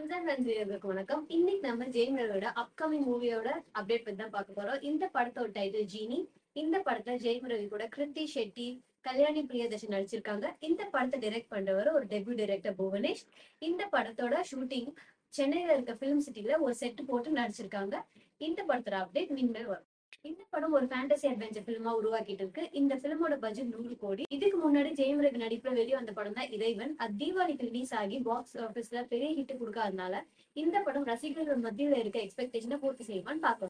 புல்தான் வணக்கம். இன்னைக்கு நம்ம ஜெய்மரோட அப்கமிங் மூவியோட அப்டேட் பத்தி தான் பார்க்க போறோம். இந்த படத்தோட டைட்டில் ஜீனி. இந்த படத்துல ஜெய்மரவி ரவி கூட கிருத்தி ஷெட்டி கல்யாணி பிரியதர்ஷன் நடிச்சிருக்காங்க. இந்த படத்தை டைரக்ட் பண்றவர் ஒரு டெபியூ டைரக்டர் புவனேஷ். இந்த படத்தோட ஷூட்டிங் சென்னையில இருக்க பிலிம் சிட்டில ஒரு செட் போட்டு நடிச்சிருக்காங்க. இந்த படத்தோட அப்டேட் மின்னல் வரும். படம் ஒரு ஃபேண்டசி அட்வென்ச்சர் பிலிமா உருவாக்கிட்டு இருக்கு இந்த பிலிமோட பட்ஜெட் நூறு கோடி. இதுக்கு முன்னாடி ஜெயம் நடிப்புல வெளியே வந்த படம் தான் இறைவன். அது தீபாவளிக்கு ரிலீஸ் ஆகி பாக்ஸ் ஆபீஸ்ல பெரிய ஹிட் கொடுக்காதனால இந்த படம் ரசிகர்கள் மத்தியில இருக்க எக்ஸ்பெக்டேஷனை பூர்த்தி செய்வான்னு பார்க்கலாம்